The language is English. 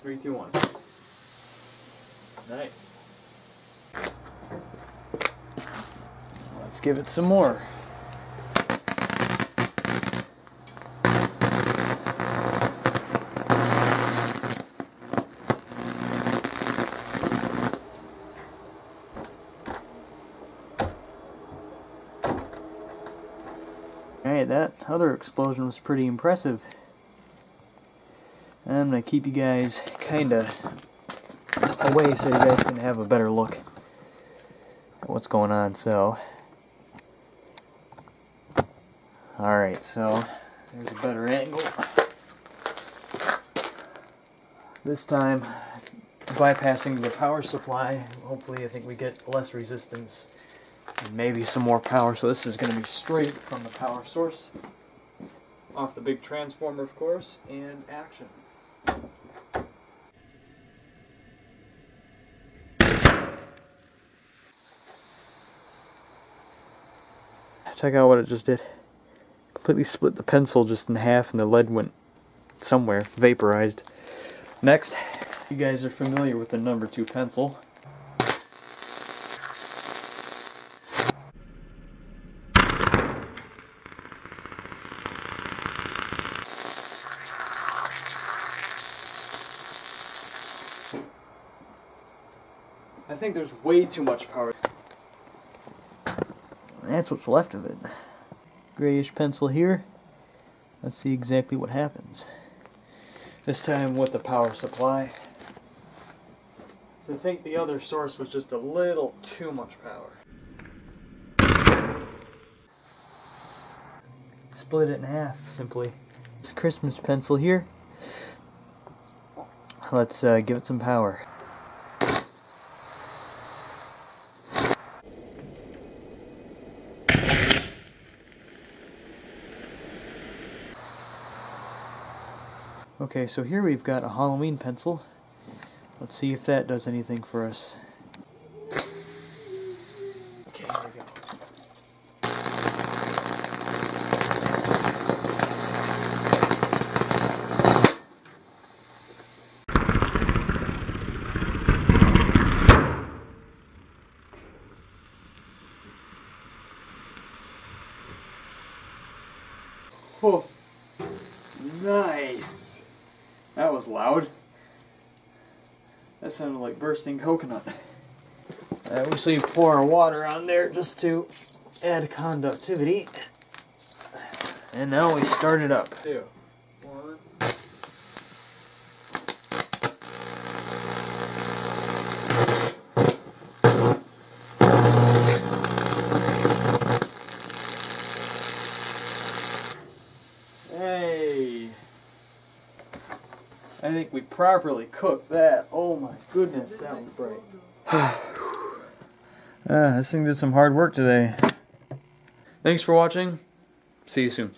Three, two, one. Nice. Let's give it some more. Alright, that other explosion was pretty impressive. I'm going to keep you guys kind of away so you guys can have a better look at what's going on. So, alright, so there's a better angle. This time, bypassing the power supply, hopefully I think we get less resistance and maybe some more power. So this is going to be straight from the power source, off the big transformer of course, and action. Check out what it just did. Completely split the pencil just in half and the lead went somewhere, vaporized. Next, you guys are familiar with the number two pencil. I think there's way too much power. That's what's left of it. Grayish pencil here. Let's see exactly what happens. This time with the power supply. I think the other source was just a little too much power. Split it in half, simply. This Christmas pencil here. Let's uh, give it some power. Okay, so here we've got a Halloween pencil. Let's see if that does anything for us. Oh, nice. That was loud. That sounded like bursting coconut. Uh, we so pour our water on there just to add conductivity. And now we start it up. Two. I think we properly cooked that. Oh my goodness, that was bright. uh, this thing did some hard work today. Thanks for watching. See you soon.